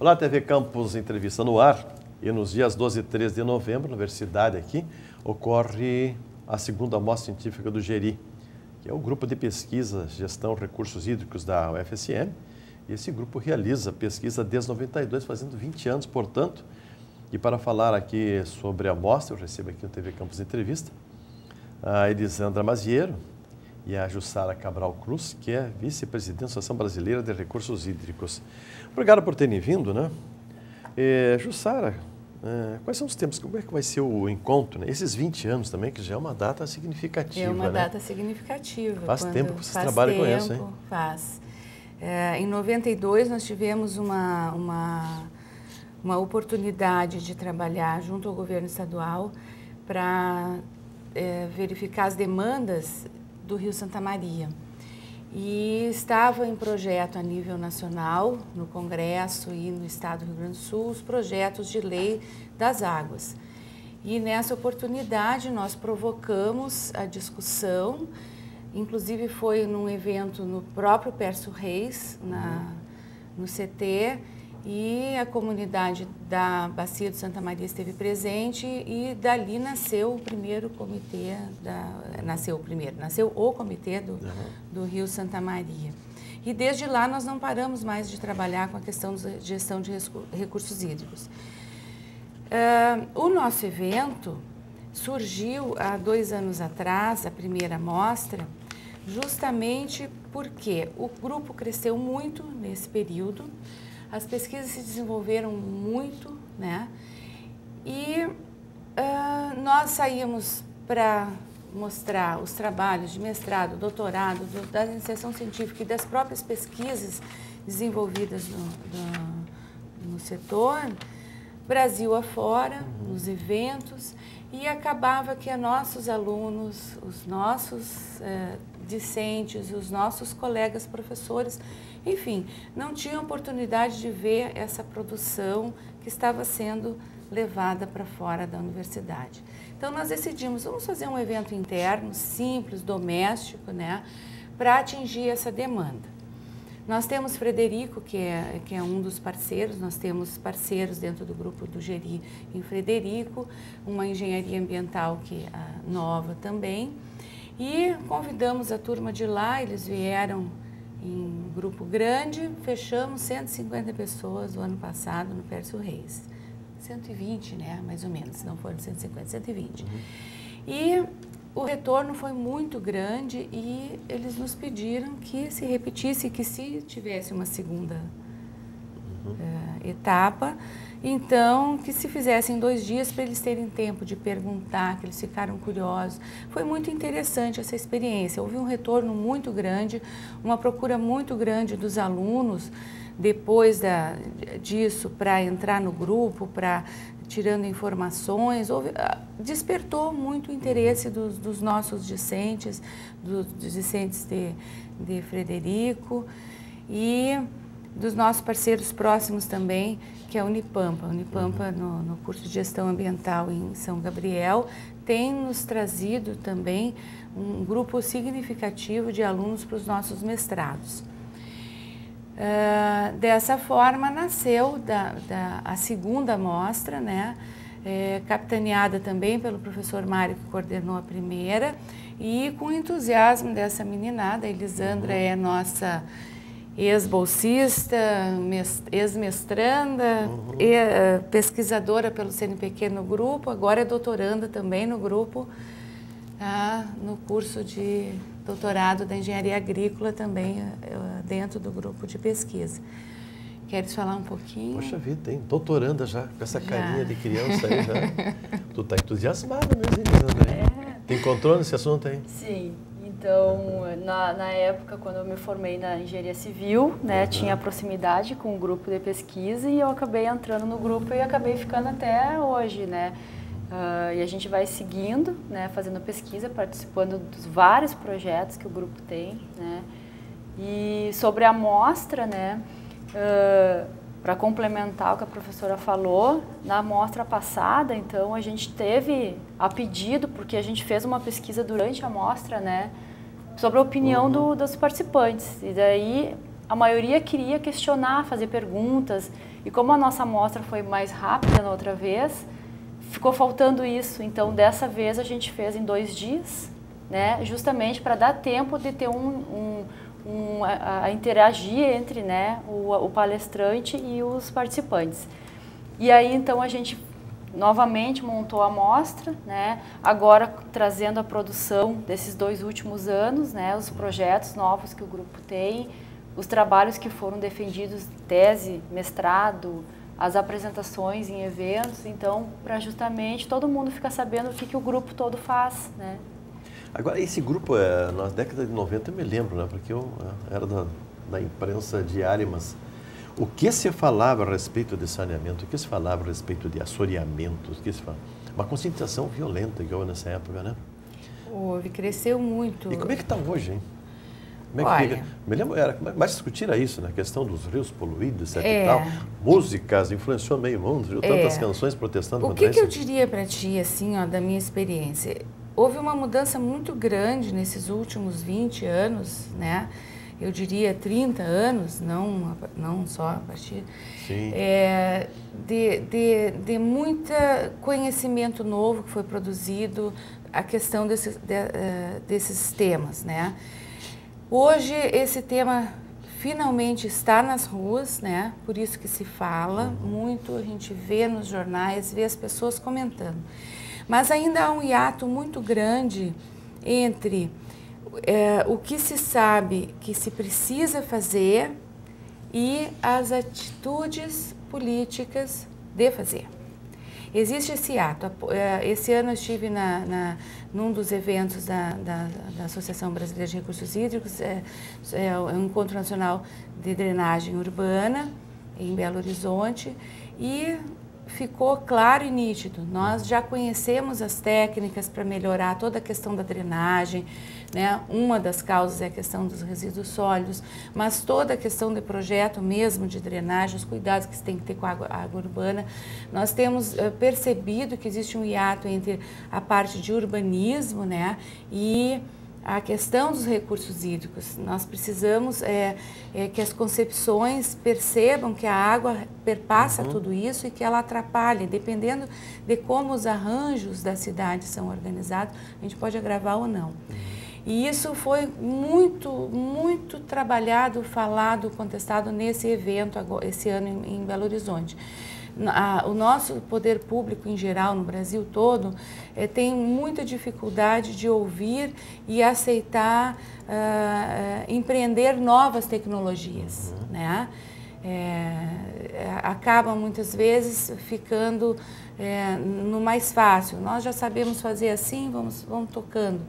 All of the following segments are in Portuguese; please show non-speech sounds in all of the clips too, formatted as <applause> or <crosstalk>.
Olá, TV Campus Entrevista no Ar. E nos dias 12 e 13 de novembro, na universidade aqui, ocorre a segunda mostra científica do GERI, que é o grupo de pesquisa Gestão Recursos Hídricos da UFSM. E esse grupo realiza pesquisa desde 92, fazendo 20 anos, portanto. E para falar aqui sobre a mostra, eu recebo aqui no TV Campus Entrevista a Elisandra Maziero, e a Jussara Cabral Cruz, que é vice-presidente da Associação Brasileira de Recursos Hídricos. Obrigado por terem vindo, né? É, Jussara, é, quais são os tempos? Como é que vai ser o encontro? Né? Esses 20 anos também, que já é uma data significativa. É uma né? data significativa. Faz tempo que vocês trabalham tempo, com isso, hein? Faz. É, em 92 nós tivemos uma, uma, uma oportunidade de trabalhar junto ao governo estadual para é, verificar as demandas do Rio Santa Maria. E estava em projeto a nível nacional, no Congresso e no Estado do Rio Grande do Sul, os projetos de lei das águas. E nessa oportunidade nós provocamos a discussão, inclusive foi num evento no próprio Perso Reis, na, no CT, e a comunidade da Bacia de Santa Maria esteve presente e dali nasceu o primeiro comitê, da, nasceu o primeiro, nasceu o comitê do, uhum. do Rio Santa Maria. E desde lá nós não paramos mais de trabalhar com a questão de gestão de recursos hídricos. Uh, o nosso evento surgiu há dois anos atrás, a primeira mostra, justamente porque o grupo cresceu muito nesse período, as pesquisas se desenvolveram muito, né? E uh, nós saímos para mostrar os trabalhos de mestrado, doutorado, do, da iniciação científica e das próprias pesquisas desenvolvidas no, no, no setor, Brasil afora, uhum. nos eventos, e acabava que nossos alunos, os nossos uh, discentes, os nossos colegas professores enfim, não tinha oportunidade de ver essa produção que estava sendo levada para fora da universidade. Então nós decidimos, vamos fazer um evento interno, simples, doméstico, né, para atingir essa demanda. Nós temos Frederico, que é, que é um dos parceiros, nós temos parceiros dentro do grupo do Geri em Frederico, uma engenharia ambiental que é nova também, e convidamos a turma de lá, eles vieram em grupo grande, fechamos 150 pessoas o ano passado no Pércio Reis. 120, né, mais ou menos, não foram 150, 120. Uhum. E o retorno foi muito grande e eles nos pediram que se repetisse, que se tivesse uma segunda uhum. uh, etapa, então, que se fizessem dois dias para eles terem tempo de perguntar, que eles ficaram curiosos. Foi muito interessante essa experiência. Houve um retorno muito grande, uma procura muito grande dos alunos depois da, disso para entrar no grupo, para tirando informações. Houve, ah, despertou muito o interesse dos, dos nossos discentes, dos, discentes de, de Frederico e dos nossos parceiros próximos também, que é a Unipampa. A Unipampa, no, no curso de Gestão Ambiental em São Gabriel, tem nos trazido também um grupo significativo de alunos para os nossos mestrados. Uh, dessa forma, nasceu da, da, a segunda mostra, né, é, capitaneada também pelo professor Mário, que coordenou a primeira, e com o entusiasmo dessa meninada, a Elisandra uhum. é nossa ex-bolsista, ex-mestranda, uhum. Eh, pesquisadora pelo CNPq no grupo, agora é doutoranda também no grupo, tá? no curso de doutorado da engenharia agrícola também eh, dentro do grupo de pesquisa. Queres falar um pouquinho? Poxa vida, tem doutoranda já, com essa já. carinha de criança aí já. <laughs> tu tá entusiasmada mesmo, Elisandra. É. Tem controle nesse assunto aí? Sim. Então, na, na época, quando eu me formei na engenharia civil, né, uhum. tinha proximidade com o grupo de pesquisa e eu acabei entrando no grupo e acabei ficando até hoje, né? Uh, e a gente vai seguindo, né, fazendo pesquisa, participando dos vários projetos que o grupo tem, né? E sobre a amostra, né, uh, para complementar o que a professora falou, na amostra passada, então, a gente teve a pedido, porque a gente fez uma pesquisa durante a amostra, né, sobre a opinião uhum. do, dos participantes. E daí a maioria queria questionar, fazer perguntas. E como a nossa amostra foi mais rápida na outra vez, ficou faltando isso. Então, dessa vez a gente fez em dois dias, né? Justamente para dar tempo de ter um, um, um a, a, interagir entre, né, o, o palestrante e os participantes. E aí então a gente novamente montou a amostra, né? agora trazendo a produção desses dois últimos anos, né? os projetos novos que o grupo tem, os trabalhos que foram defendidos, tese, mestrado, as apresentações em eventos, então, para justamente todo mundo ficar sabendo o que, que o grupo todo faz. Né? Agora, esse grupo, é, na década de 90, eu me lembro, né? porque eu é, era da, da imprensa diária, mas o que se falava a respeito de saneamento? O que se falava a respeito de assoreamento? O que se falava? Uma conscientização violenta que houve nessa época, né? Houve, cresceu muito. E como é que está hoje, hein? Como é que fica? Me lembro, era, mais discutir isso, né? A questão dos rios poluídos, etc é. e tal. Músicas, influenciou meio mundo, viu? Tantas é. canções protestando o contra isso. O que eu diria para ti, assim, ó, da minha experiência? Houve uma mudança muito grande nesses últimos 20 anos, né? eu diria 30 anos, não, não só a partir, é, de, de, de muito conhecimento novo que foi produzido, a questão desses, de, uh, desses temas. Né? Hoje esse tema finalmente está nas ruas, né? por isso que se fala muito, a gente vê nos jornais, vê as pessoas comentando. Mas ainda há um hiato muito grande entre é, o que se sabe que se precisa fazer e as atitudes políticas de fazer. Existe esse ato. É, esse ano eu estive na, na, num dos eventos da, da, da, Associação Brasileira de Recursos Hídricos, é, é o Encontro Nacional de Drenagem Urbana, em Belo Horizonte, e ficou claro e nítido. Nós já conhecemos as técnicas para melhorar toda a questão da drenagem, né? Uma das causas é a questão dos resíduos sólidos, mas toda a questão de projeto mesmo de drenagem, os cuidados que se tem que ter com a água, a água urbana, nós temos uh, percebido que existe um hiato entre a parte de urbanismo, né, e a questão dos recursos hídricos. Nós precisamos é, é, que as concepções percebam que a água perpassa uhum. tudo isso e que ela atrapalha. Dependendo de como os arranjos da cidade são organizados, a gente pode agravar ou não. Uhum. E isso foi muito, muito trabalhado, falado, contestado nesse evento, esse ano em Belo Horizonte. O nosso poder público em geral, no Brasil todo, é, tem muita dificuldade de ouvir e aceitar, uh, empreender novas tecnologias. Uhum. Né? É, acaba muitas vezes ficando é, no mais fácil. Nós já sabemos fazer assim, vamos, vamos tocando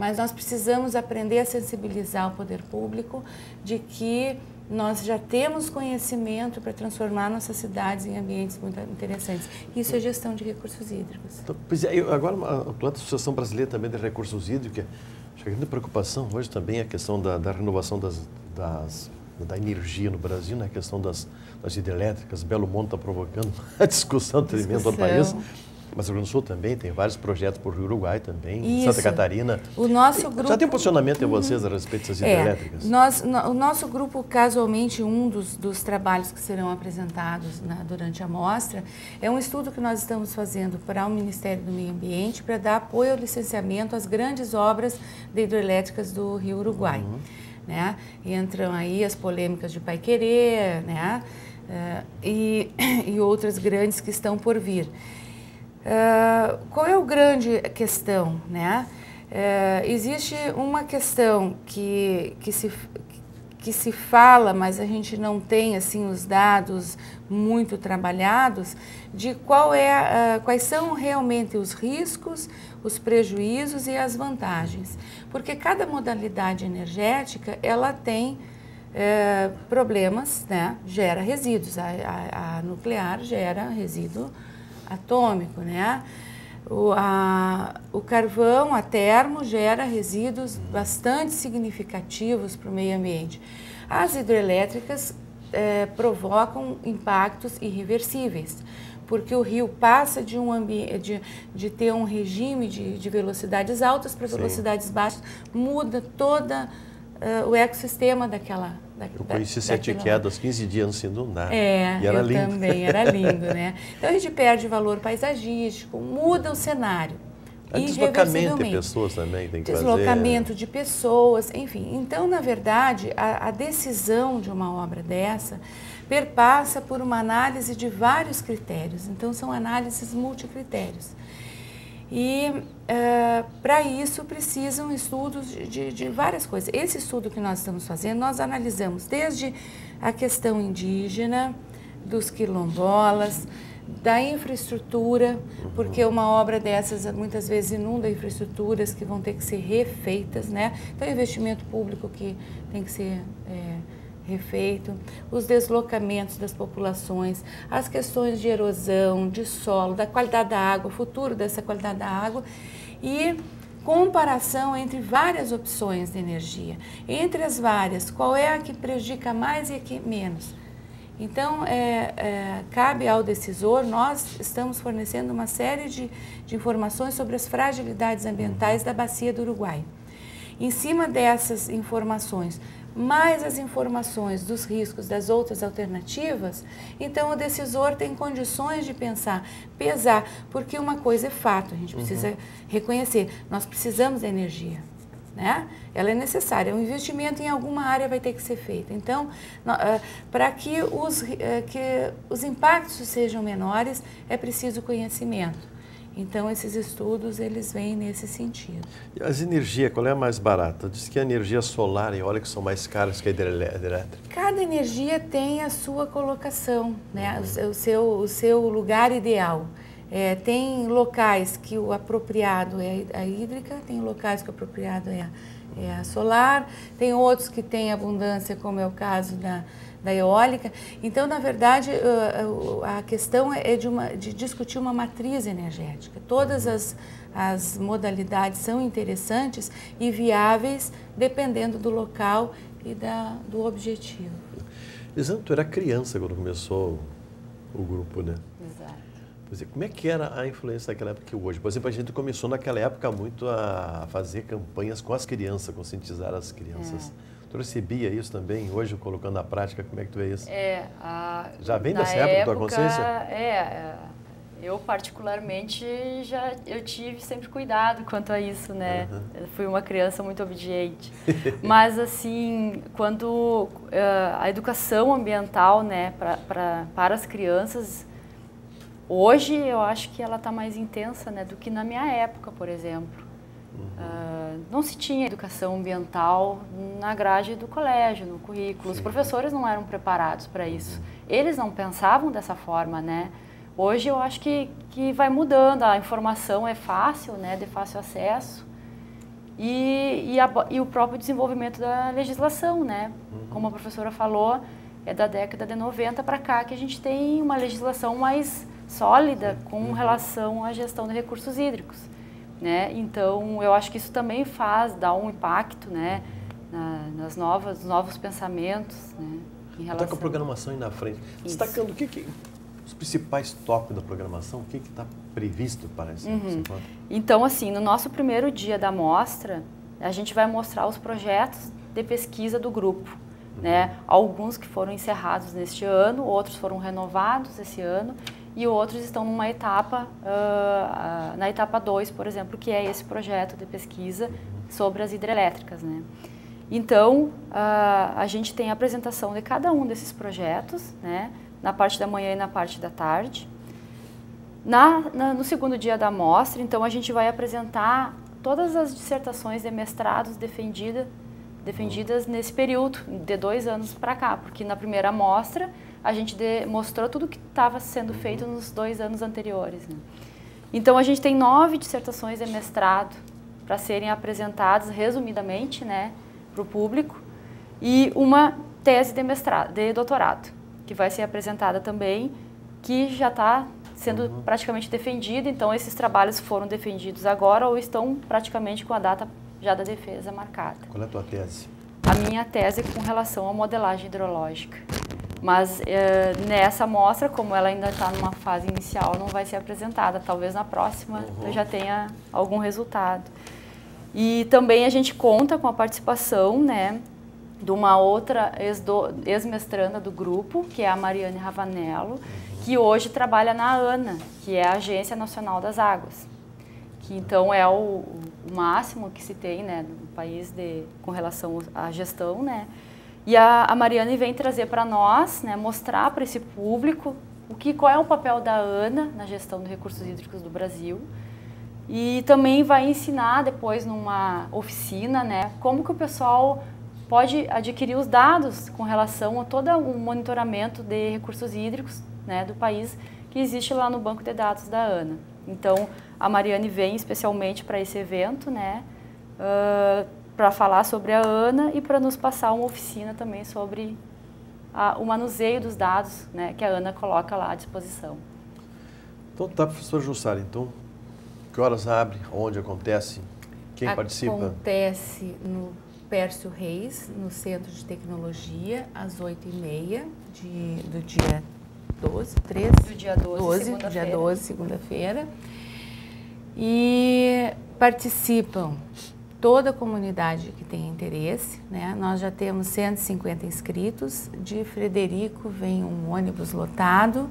mas nós precisamos aprender a sensibilizar o poder público de que nós já temos conhecimento para transformar nossas cidades em ambientes muito interessantes. Isso é gestão de recursos hídricos. Então, pois é, agora a Associação Brasileira também de Recursos Hídricos, acho que a grande preocupação hoje também é a questão da, da renovação das, das, da energia no Brasil, né? a questão das, das hidrelétricas. Belo Monte está provocando <laughs> uma discussão tremenda no país. Mas o Rio Grande do Sul também tem vários projetos por Rio Uruguai também, Isso. Santa Catarina. O nosso grupo... Já tem um posicionamento de vocês a respeito dessas é, hidrelétricas? Nós, no, o nosso grupo, casualmente, um dos, dos trabalhos que serão apresentados na, durante a mostra é um estudo que nós estamos fazendo para o Ministério do Meio Ambiente para dar apoio ao licenciamento às grandes obras de hidrelétricas do Rio Uruguai. Uhum. Né? Entram aí as polêmicas de Pai Querer, né? Uh, e, <coughs> e outras grandes que estão por vir. Uh, qual é a grande questão? Né? Uh, existe uma questão que, que, se, que se fala, mas a gente não tem assim os dados muito trabalhados, de qual é, uh, quais são realmente os riscos, os prejuízos e as vantagens. Porque cada modalidade energética ela tem eh, problemas, né? gera resíduos. A, a, a nuclear gera resíduo atômico, né? O, a, o carvão, a termo, gera resíduos bastante significativos para o meio ambiente. As hidrelétricas é, provocam impactos irreversíveis, porque o rio passa de, um de, de ter um regime de, de velocidades altas para velocidades baixas, muda toda uh, o ecossistema daquela. Da, eu conheci da, Sete. Quedas 15 dias no Sindundá. É, e era eu lindo. também, era <laughs> lindo, né? Então a gente perde valor paisagístico, muda o cenário. É deslocamento de pessoas também tem que Deslocamento fazer. de pessoas, enfim. Então, na verdade, a, a, decisão de uma obra dessa perpassa por uma análise de vários critérios. Então, são análises multicritérios. E uh, para isso precisam estudos de, de, várias coisas. Esse estudo que nós estamos fazendo, nós analisamos desde a questão indígena, dos quilombolas, da infraestrutura, porque uma obra dessas muitas vezes inunda infraestruturas que vão ter que ser refeitas, né? Então, investimento público que tem que ser é, refeito, os deslocamentos das populações, as questões de erosão, de solo, da qualidade da água, futuro dessa qualidade da água e comparação entre várias opções de energia. Entre as várias, qual é a que prejudica mais e a que menos? Então, é, é, cabe ao decisor, nós estamos fornecendo uma série de, de informações sobre as fragilidades ambientais da bacia do Uruguai. Em cima dessas informações, mais as informações dos riscos das outras alternativas, então o decisor tem condições de pensar, pesar, porque uma coisa é fato, a gente precisa uhum. reconhecer, nós precisamos da energia né? Ela é necessária. O investimento em alguma área vai ter que ser feito. Então, uh, para que os, uh, que os impactos sejam menores, é preciso conhecimento. Então, esses estudos, eles vêm nesse sentido. E as energias, qual é a mais barata? Diz que a energia solar e eólica são mais caras que a hidrelétrica. Cada energia tem a sua colocação, né? Uhum. o, seu, o seu lugar ideal. É, tem locais que o apropriado é a hídrica, tem locais que o apropriado é a, é a solar, tem outros que têm abundância, como é o caso da, da eólica. Então, na verdade, a questão é de, uma, de discutir uma matriz energética. Todas as, as modalidades são interessantes e viáveis dependendo do local e da, do objetivo. Exato, tu era criança quando começou o grupo, né? Dizer, como é que era a influência daquela época que hoje? Por exemplo, a gente começou naquela época muito a fazer campanhas com as crianças, conscientizar as crianças. É. Tu recebia isso também, hoje colocando na prática, como é que tu vê isso? É, a, já vem dessa época, época tua consciência? É, é, eu particularmente já eu tive sempre cuidado quanto a isso, né? Uhum. Eu fui uma criança muito obediente. <laughs> Mas assim, quando uh, a educação ambiental, né, pra, pra, para as crianças Hoje eu acho que ela está mais intensa né, do que na minha época, por exemplo. Uhum. Uh, não se tinha educação ambiental na grade do colégio, no currículo. Sim. Os professores não eram preparados para isso. Uhum. Eles não pensavam dessa forma, né? Hoje eu acho que, que vai mudando, a informação é fácil, né, de fácil acesso. E, e, a, e o próprio desenvolvimento da legislação, né? Uhum. Como a professora falou, é da década de 90 para cá que a gente tem uma legislação mais sólida com relação à gestão de recursos hídricos. Né? Então, eu acho que isso também faz, dá um impacto né, na, nas novas, novos pensamentos. Né, em relação... Está com a programação aí na frente. Isso. Destacando o que, que os principais tópicos da programação, o que está previsto para esse, uhum. Então, assim, no nosso primeiro dia da mostra, a gente vai mostrar os projetos de pesquisa do grupo. Uhum. Né? Alguns que foram encerrados neste ano, outros foram renovados esse ano e outros estão numa etapa, uh, na etapa 2, por exemplo, que é esse projeto de pesquisa sobre as hidrelétricas. Né? Então, uh, a gente tem a apresentação de cada um desses projetos, né? na parte da manhã e na parte da tarde. Na, na, no segundo dia da mostra, então, a gente vai apresentar todas as dissertações de mestrados defendida, defendidas nesse período, de dois anos para cá, porque na primeira mostra a gente mostrou tudo o que estava sendo feito nos dois anos anteriores. Né? Então, a gente tem nove dissertações de mestrado para serem apresentadas resumidamente né, para o público e uma tese de, mestrado, de doutorado, que vai ser apresentada também, que já está sendo uhum. praticamente defendida. Então, esses trabalhos foram defendidos agora ou estão praticamente com a data já da defesa marcada. Qual é a tua tese? A minha tese com relação à modelagem hidrológica. Mas é, nessa amostra, como ela ainda está numa fase inicial, não vai ser apresentada. Talvez na próxima uhum. eu já tenha algum resultado. E também a gente conta com a participação né, de uma outra ex-mestranda do grupo, que é a Mariane Ravanello, que hoje trabalha na ANA, que é a Agência Nacional das Águas. Que então é o, o máximo que se tem né, no país de, com relação à gestão. Né? E a, a Mariane vem trazer para nós, né, mostrar para esse público o que, qual é o papel da ANA na gestão de recursos hídricos do Brasil. E também vai ensinar depois numa oficina né, como que o pessoal pode adquirir os dados com relação a todo o monitoramento de recursos hídricos né, do país que existe lá no banco de dados da ANA. Então, a Mariane vem especialmente para esse evento, né, uh, para falar sobre a ANA e para nos passar uma oficina também sobre a, o manuseio dos dados né, que a ANA coloca lá à disposição. Então tá, professor Jussara, então, que horas abre, onde acontece, quem acontece participa? Acontece no Pércio Reis, no Centro de Tecnologia, às 8h30 de, do dia 12, 13? Do dia 12, 12 segunda-feira. Dia 12, segunda-feira. E participam toda a comunidade que tem interesse, né? Nós já temos 150 inscritos, de Frederico vem um ônibus lotado,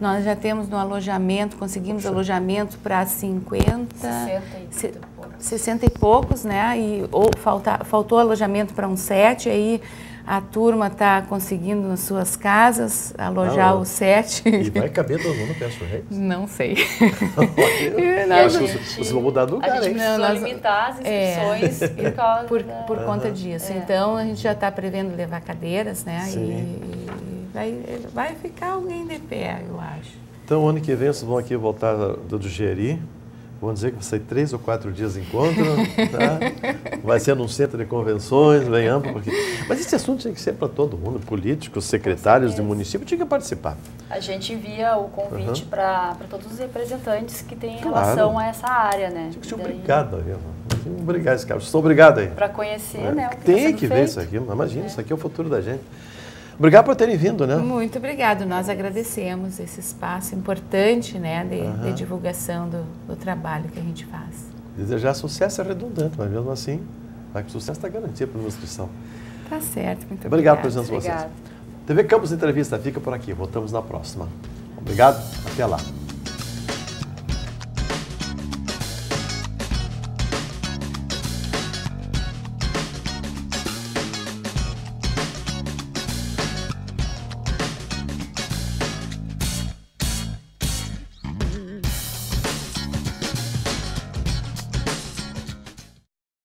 nós já temos no alojamento, conseguimos alojamento para 50, 60 e 60 e poucos, né? E ou falta, faltou alojamento para um sete, aí a turma está conseguindo nas suas casas alojar ah, os sete. E vai caber todo mundo, penso, Reis? Não sei. <laughs> nós, vocês vão mudar do lugar, A gente não, nós, limitar as inscrições <laughs> é, por, da... por conta disso. É. Então, a gente já está prevendo levar cadeiras, né? Sim. E, e vai, vai ficar alguém de pé, eu acho. Então, ano que vem, vocês vão aqui voltar do, do Geri Vamos dizer que vai ser três ou quatro dias de encontro, tá? vai ser num centro de convenções, bem amplo. Porque... Mas esse assunto tinha que ser para todo mundo, políticos, secretários de município, tinha que participar. A gente envia o convite uhum. para todos os representantes que têm claro. relação a essa área, né? Tinha que ser obrigado, aí, obrigado esse cara. Estou obrigado aí. Para conhecer, é. né? Que Tem tá que ver feito. isso aqui, imagina, é. isso aqui é o futuro da gente. Obrigado por terem vindo, né? Muito obrigado. Nós agradecemos esse espaço importante, né, de, uhum. de divulgação do, do, trabalho que a gente faz. Desejar sucesso é redundante, mas mesmo assim, o sucesso está garantido para a inscrição. Tá certo, muito obrigado. Obrigado por presença de vocês. TV Campos Entrevista fica por aqui. Voltamos na próxima. Obrigado, até lá.